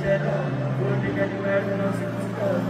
General, Wounded Anywhere, Music Store,